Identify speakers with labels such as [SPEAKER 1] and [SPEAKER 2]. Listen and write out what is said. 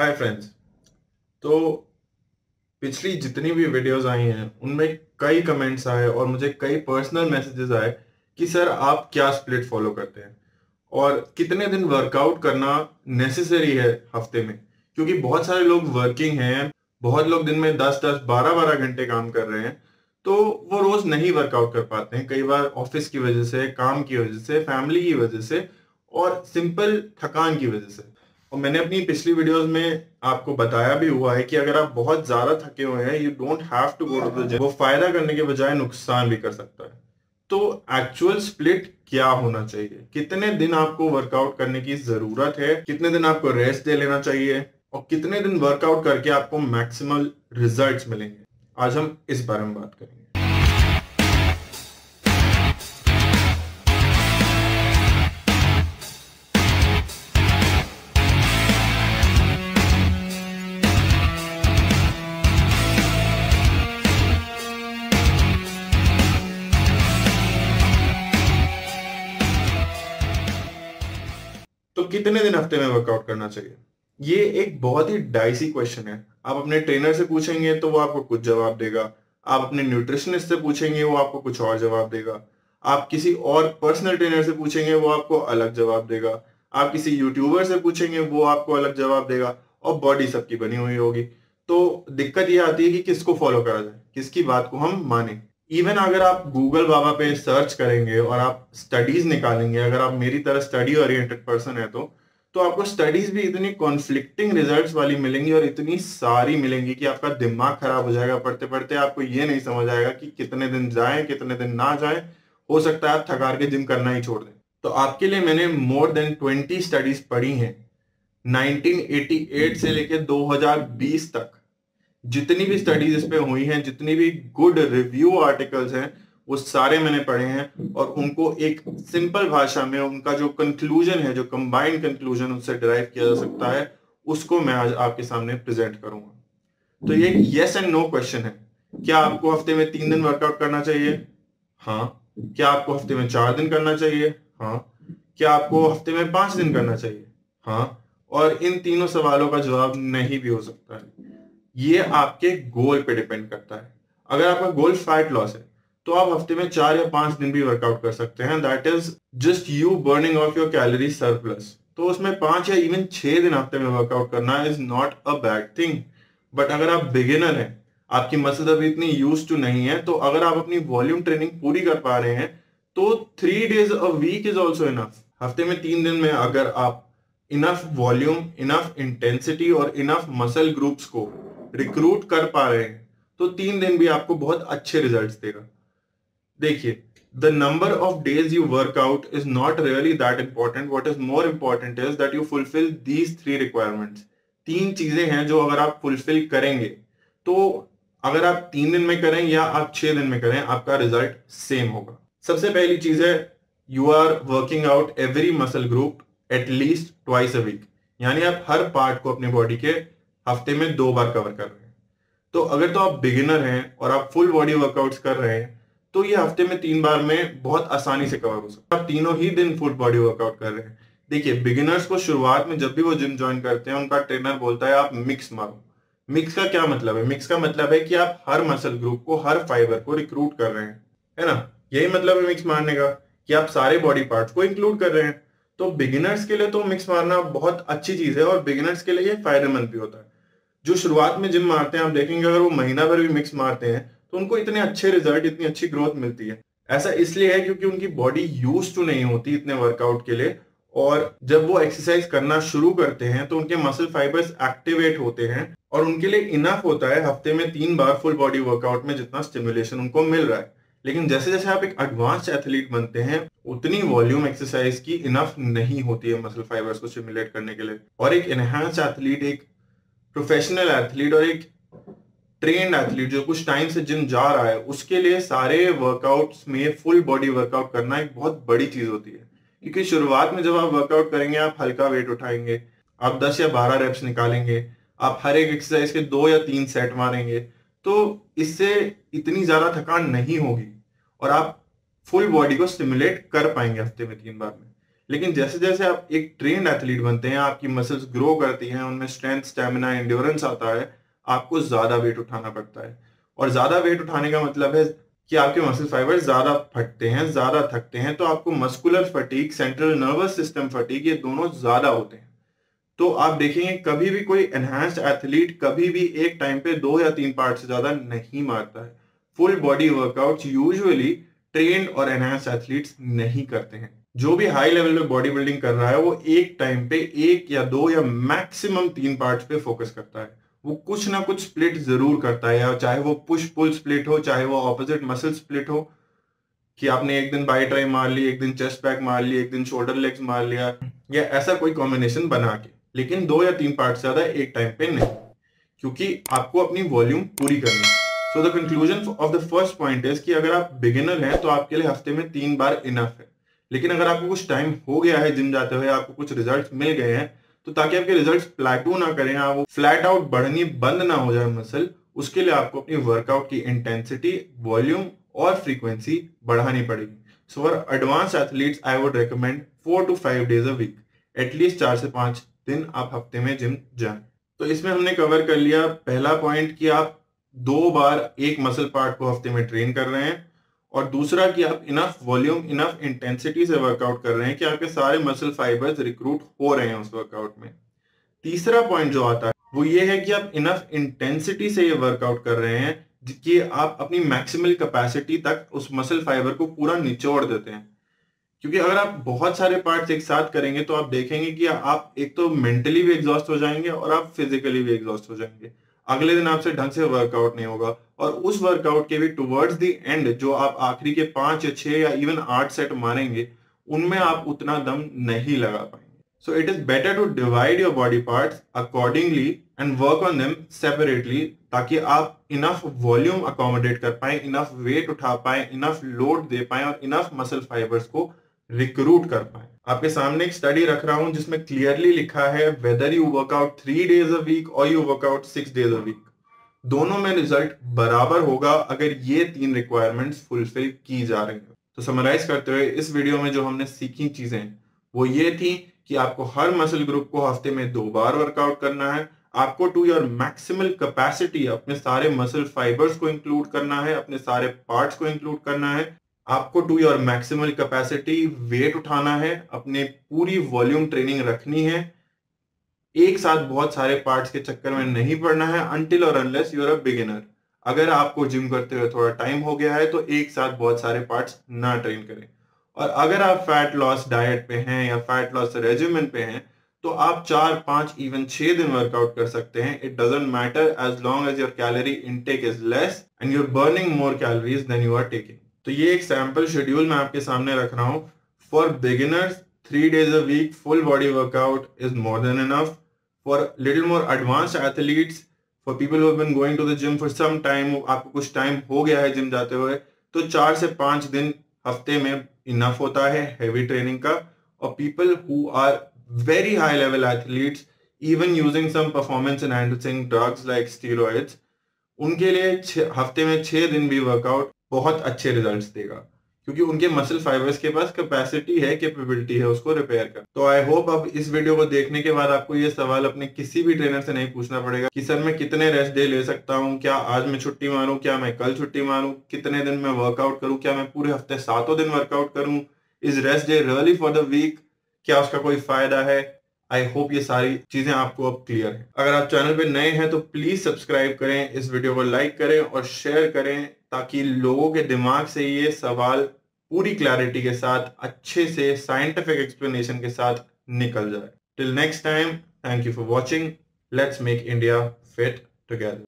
[SPEAKER 1] Hi friends तो पिछली जितनी भी वीडियोस आई हैं, उनमें कई कमेंट्स आए और मुझे कई पर्सनल मैसेजेस आए कि, सर, आप क्या स्प्लिट फॉलो करते हैं? और कितने दिन वर्कआउट करना नेसेसरी है हफ़्ते में? क्योंकि बहुत सारे लोग वर्किंग हैं, बहुत लोग दिन में दस दस, बारह बारह घंटे काम कर रहे हैं तो वो रोज नहीं वर्कआउट कर पाते हैं। कई बार ऑफ़िस की वजह से, काम की वजह से फैमिली की वजह से और सिंपल थकान की वजह से। और मैंने अपनी पिछली वीडियोस में आपको बताया भी हुआ है कि अगर आप बहुत ज़्यादा थके हुए हैं you don't have to go to the gym वो फ़ायदा करने के बजाय नुकसान भी कर सकता है। तो एक्चुअल स्प्लिट क्या होना चाहिए? कितने दिन आपको वर्कआउट करने की ज़रूरत है? कितने दिन आपको रेस्ट दे लेना चाहिए? और कितने दिन वर्कआउट करके आपको मैक्सिमल रिजल्ट्स मिलेंगे? आज हम इस बारे में बात करेंगे। तो कितने दिन हफ़्ते में वर्कआउट करना चाहिए? ये एक बहुत ही डाइसी क्वेश्चन है। आप अपने ट्रेनर से पूछेंगे तो वो आपको कुछ जवाब देगा। आप अपने न्यूट्रिशनिस्ट से पूछेंगे, वो आपको कुछ और जवाब देगा। आप किसी और पर्सनल ट्रेनर से पूछेंगे, वो आपको अलग जवाब देगा। आप किसी यूट्यूबर से पूछेंगे, वो आपको अलग जवाब देगा और बॉडी सबकी बनी हुई होगी। तो दिक्कत ये आती है कि किसको फॉलो करा जाए? किसकी बात को हम माने? इवन अगर आप गूगल बाबा पे सर्च करेंगे और आप स्टडीज़ निकालेंगे, अगर आप मेरी तरह स्टडी ओरिएंटेड पर्सन है तो तो आपको स्टडीज़ भी इतनी कॉन्फ्लिक्टिंग रिजल्ट्स वाली मिलेंगी और इतनी सारी मिलेंगी कि आपका दिमाग खराब हो जाएगा। पढ़ते पढ़ते आपको ये नहीं समझ आएगा कि कितने दिन जाए, कितने दिन ना जाए। हो सकता है आप थकार के जिम करना ही छोड़ दें। तो आपके लिए मैंने मोर देन ट्वेंटी स्टडीज़ पढ़ी हैं। 1988 से लेकर 2020 तक। जितनी भी स्टडीज़ इस पे हुई हैं, जितनी भी गुड रिव्यू आर्टिकल्स हैं, वो सारे मैंने पढ़े हैं और उनको एक सिंपल भाषा में उनका जो कंक्लूजन है, जो कंबाइंड कंक्लूजन उससे डिराइव किया जा सकता है, उसको मैं आज आपके सामने प्रेजेंट करूँगा। तो ये यस एंड नो क्वेश्चन है। क्या आपको हफ़्ते में तीन दिन वर्कआउट करना चाहिए? हाँ। क्या आपको हफ़्ते में चार दिन करना चाहिए? हाँ। क्या आपको हफ़्ते में पाँच दिन करना चाहिए? हाँ। और इन तीनों सवालों का जवाब नहीं भी हो सकता है। ये आपके गोल पे डिपेंड करता है। अगर आपका गोल फैट लॉस है तो आप हफ़्ते में चार या पाँच दिन भी वर्कआउट कर सकते हैं। That is just you burning off your calorie surplus तो उसमें पाँच या इवन छह दिन हफ़्ते में वर्कआउट करना is not a bad thing but अगर आप बिगिनर हैं, आपकी मसल अभी इतनी यूज़ टू नहीं है तो अगर आप अपनी वॉल्यूम ट्रेनिंग पूरी कर पा रहे हैं तो three days a week is also enough हफ़्ते में तीन दिन में अगर आप इनफ वॉल्यूम इनफ इंटेंसिटी और इनफ मसल ग्रुप्स को रिक्रूट कर पा रहे हैं तो तीन दिन भी आपको बहुत अच्छे रिजल्ट्स देगा। देखिए the number of days you work out is not really that important what is more important is that you fulfil these three requirements तीन चीज़ें हैं जो अगर आप फुलफिल करेंगे तो अगर आप तीन दिन में करें या आप छह दिन में करें, आपका रिज़ल्ट सेम होगा। सबसे पहली चीज़ है you are working out every muscle group at least twice a week यानी आप हर पार्ट को अपने बॉडी के हफ़्ते में दो बार कवर कर रहे हैं। तो अगर तो आप बिगिनर हैं और आप फुल बॉडी वर्कआउट्स कर रहे हैं तो ये हफ़्ते में तीन बार में बहुत आसानी से कवर हो सकता है। आप तीनों ही दिन फुल बॉडी वर्कआउट कर रहे हैं। देखिए बिगिनर्स को शुरुआत में जब भी वो जिम ज्वाइन करते हैं, उनका ट्रेनर बोलता है, आप मिक्स मारो। मिक्स का क्या मतलब है? मिक्स का मतलब है कि आप हर मसल ग्रुप को, हर फाइबर को रिक्रूट कर रहे हैं। है ना? यही मतलब है मिक्स मारने का, कि आप सारे बॉडी पार्ट्स को इंक्लूड कर रहे हैं। तो बिगिनर्स के लिए तो मिक्स मारना बहुत अच्छी चीज़ है और बिगिनर्स के लिए ये फ़ायदेमंद भी होता है। जो शुरुआत में जिम मारते हैं, आप देखेंगे अगर वो महीना भर भी मिक्स मारते हैं तो उनको इतने अच्छे रिज़ल्ट इतनी अच्छी ग्रोथ मिलती है। ऐसा इसलिए है क्योंकि उनकी बॉडी यूज़ टू नहीं होती इतने वर्कआउट के लिए और जब वो एक्सरसाइज करना शुरू करते हैं तो उनके मसल फाइबर्स एक्टिवेट होते हैं और उनके लिए इनफ होता है हफ़्ते में तीन बार फुल बॉडी वर्कआउट में जितना स्टिमुलेशन उनको मिल रहा है। लेकिन जैसे जैसे आप एक एडवांस एथलीट बनते हैं, उतनी वॉल्यूम एक्सरसाइज की इनफ नहीं होती है मसल फाइबर्स को स्टिमुलेट करने के लिए। और एक एनहांस एथलीट एक प्रोफेशनल एथलीट और एक ट्रेंड एथलीट जो कुछ टाइम से जिम जा रहा है, उसके लिए सारे वर्कआउट्स में फुल बॉडी वर्कआउट करना एक बहुत बड़ी चीज़ होती है। क्योंकि शुरुआत में जब आप वर्कआउट करेंगे, आप हल्का वेट उठाएँगे, आप 10 या 12 रेप्स निकालेंगे, आप हर एक एक्सरसाइज के दो या तीन सेट मारेंगे तो इससे इतनी ज़्यादा थकान नहीं होगी और आप फुल बॉडी को स्टिमुलेट कर पाएँगे हफ़्ते में तीन बार में। लेकिन जैसे जैसे आप एक ट्रेंड एथलीट बनते हैं, आपकी मसल्स ग्रो करती हैं, उनमें स्ट्रेंथ स्टेमिना एंड्योरेंस आता है, आपको ज़्यादा वेट उठाना पड़ता है। और ज़्यादा वेट उठाने का मतलब है कि आपके मसल फाइबर ज़्यादा फटते हैं, ज़्यादा थकते हैं तो आपको muscular fatigue central nervous system fatigue ये दोनों ज़्यादा होते हैं। तो आप देखेंगे, कभी भी कोई एनहांस्ड एथलीट कभी भी एक टाइम पे दो या तीन पार्ट से ज़्यादा नहीं मारता है। Full body workout usually train और एनहांस्ड एथलीट्स नहीं करते हैं। जो भी हाई लेवल पे बॉडी बिल्डिंग कर रहा है, वो एक टाइम पे एक या दो या मैक्सिमम तीन पार्ट्स पे फोकस करता है। वो कुछ ना कुछ स्प्लिट ज़रूर करता है, या चाहे वो पुश पुल स्प्लिट हो, चाहे वो ऑपोजिट मसल स्प्लिट हो, कि आपने एक दिन बाई ट्राई मार ली, एक दिन चेस्ट बैक मार ली, एक दिन शोल्डर लेग्स मार लिया, या ऐसा कोई कॉम्बिनेशन बना के। लेकिन दो या तीन पार्ट ज़्यादा एक टाइम पे नहीं, क्योंकि आपको अपनी वॉल्यूम पूरी करनी है। So the conclusion of the first point is कि अगर आप बिगिनर हैं तो आपके लिए हफ़्ते में तीन बार इनफ है। लेकिन अगर आपको कुछ टाइम हो गया है, जिम जाते हुए आपको कुछ रिज़ल्ट मिल गए हैं तो ताकि आपके रिज़ल्ट प्लेटू ना करें या वो फ्लैट आउट बढ़नी बंद ना हो जाए मसल उसके लिए आपको अपनी वर्कआउट की इंटेंसिटी वॉल्यूम और फ्रीक्वेंसी बढ़ानी पड़ेगी। So for advance athletes I would recommend four to five days a week at least चार से पाँच दिन आप हफ़्ते में जिम जाएँ। तो इसमें हमने कवर कर लिया। पहला पॉइंट कि आप दो बार एक मसल पार्ट को हफ़्ते में ट्रेन कर रहे हैं। और दूसरा कि आप इनफ वॉल्यूम इनफ इंटेंसिटी से वर्कआउट कर रहे हैं कि आपके सारे मसल फाइबर्स रिक्रूट हो रहे हैं उस वर्कआउट में। तीसरा पॉइंट जो आता है, वो ये है कि आप इनफ इंटेंसिटी से ये वर्कआउट कर रहे हैं कि आप अपनी मैक्सिमल कैपेसिटी तक उस मसल फाइबर को पूरा निचोड़ देते हैं। क्योंकि अगर आप बहुत सारे पार्ट्स एक साथ करेंगे तो आप देखेंगे कि आप एक तो मेंटली भी एग्जॉस्ट हो जाएँगे और आप फिजिकली भी एग्जॉस्ट हो जाएँगे। अगले दिन आपसे ढंग से वर्कआउट नहीं होगा। और उस वर्कआउट के भी टुवर्ड्स द एंड जो आप आखिरी के पाँच, छह या इवन आठ सेट मारेंगे, उनमें आप उतना दम नहीं लगा पाएँगे। So it is better to divide your body parts accordingly and work on them separately ताकि आप इनफ वॉल्यूम अकोमोडेट कर पाए इनफ वेट उठा पाए इनफ लोड दे पाए और इनफ मसल फाइबर्स को रिक्रूट कर पाए। आपके सामने एक स्टडी रख रहा हूँ जिसमें क्लियरली लिखा है whether you workout three days a week और you workout six days a week दोनों में रिज़ल्ट बराबर होगा अगर ये तीन रिक्वायरमेंट्स फुलफिल की जा रही हैं। तो समराइज करते हुए इस वीडियो में जो हमने सीखी चीज़ें, वो ये थी कि आपको हर मसल ग्रुप को हफ़्ते में दो बार वर्कआउट करना है। आपको टू योर मैक्सिमल कैपेसिटी अपने सारे मसल फाइबर्स को इंक्लूड करना है, अपने सारे पार्ट्स को इंक्लूड करना है। आपको to your maximal capacity weight उठाना है, अपने पूरी वॉल्यूम ट्रेनिंग रखनी है। एक साथ बहुत सारे पार्ट्स के चक्कर में नहीं पड़ना है अनटिल और अनलेस यूर अ बिगिनर अगर आपको जिम करते हुए थोड़ा टाइम हो गया है तो एक साथ बहुत सारे पार्ट्स ना ट्रेन करें। और अगर आप फैट लॉस डाइट पे हैं या फैट लॉस रेजिमेंट पे हैं तो आप चार, पाँच इवन छह दिन वर्कआउट कर सकते हैं। It doesn't matter as long as your calorie intake is less and you're burning more calories than you are taking तो ये एक सैंपल शेड्यूल मैं आपके सामने रख रहा हूँ। For beginners three days a week full body workout is more than enough for little more advance athletes for people been going to the gym for some time आपको कुछ टाइम हो गया है जिम जाते हुए तो चार से पाँच दिन हफ़्ते में इनफ होता है हैवी ट्रेनिंग का। और people who are very high level athletes even using some performance enhancing drugs like steroids उनके लिए हफ़्ते में छह दिन भी वर्कआउट बहुत अच्छे रिजल्ट्स देगा। क्योंकि उनके मसल फाइबर्स के पास कैपेसिटी है कैपेबिलिटी है, उसको रिपेयर कर। तो आई होप अब इस वीडियो को देखने के बाद आपको ये सवाल अपने किसी भी ट्रेनर से नहीं पूछना पड़ेगा कि, सर, मैं कितने रेस्ट डे ले सकता हूँ? क्या आज मैं छुट्टी मारूं? क्या मैं कल छुट्टी मारूं? कितने दिन में वर्कआउट करूँ? क्या मैं पूरे हफ़्ते सातों दिन वर्कआउट करूँ? Is rest day really for the week क्या उसका कोई फ़ायदा है? आई होप ये सारी चीज़ें आपको अब क्लियर है। अगर आप चैनल पे नए हैं तो प्लीज़ सब्सक्राइब करें, इस वीडियो को लाइक करें और शेयर करें। ताकि लोगों के दिमाग से ये सवाल पूरी क्लैरिटी के साथ, अच्छे से साइंटिफिक एक्सप्लेनेशन के साथ निकल जाए। Till next time thank you for watching let's make India fit together